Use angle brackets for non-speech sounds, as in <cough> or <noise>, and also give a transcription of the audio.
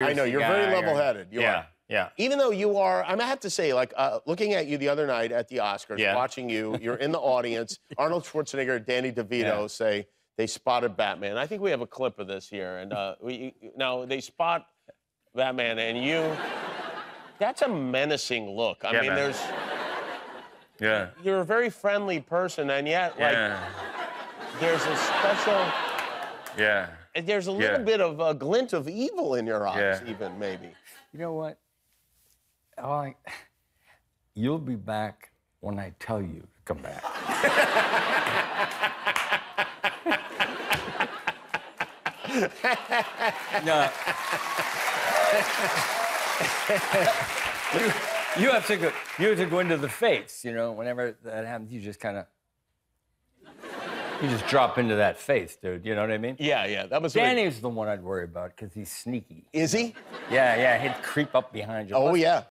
I know you're very level-headed. You yeah, are. yeah. Even though you are, I, mean, I have to say, like uh, looking at you the other night at the Oscars, Yeah. watching you, you're in the <laughs> audience. Arnold Schwarzenegger, Danny DeVito Yeah. say they spotted Batman. I think we have a clip of this here, and uh, we now they spot Batman, and you. That's a menacing look. I mean, man. there's Yeah. you're a very friendly person, and yet like Yeah. there's a special. Yeah. And There's a little Yeah. bit of a glint of evil in your eyes, Yeah. even maybe. You know what? I, you'll be back when I tell you to come back. no. <laughs> you, you have to go. You have to go into the face. You know, whenever that happens, you just kind of. You just drop into that face, dude. You know what I mean? Yeah, yeah, that was. Danny's the one I'd worry about because he's sneaky. Is he? Yeah, yeah, he'd creep up behind you. Oh yeah.